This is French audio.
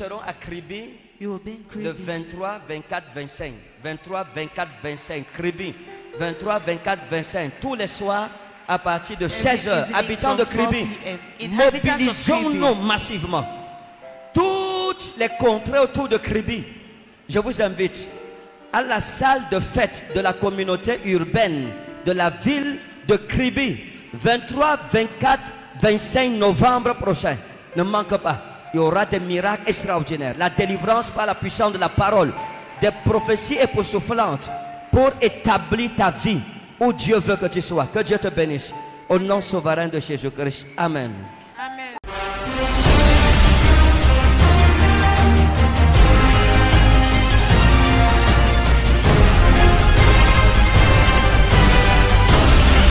Serons à Kribi le Kribi. 23, 24, 25. 23, 24, 25. Kribi. 23, 24, 25. Tous les soirs à partir de 16 heures. evening Habitants de from 4 Kribi, mobilisons-nous massivement. Toutes les contrées autour de Kribi. Je vous invite à la salle de fête de la communauté urbaine de la ville de Kribi. 23, 24, 25 novembre prochain. Ne manque pas. Il y aura des miracles extraordinaires. La délivrance par la puissance de la parole. Des prophéties époustouflantes pour établir ta vie où Dieu veut que tu sois. Que Dieu te bénisse. Au nom souverain de Jésus-Christ. Amen.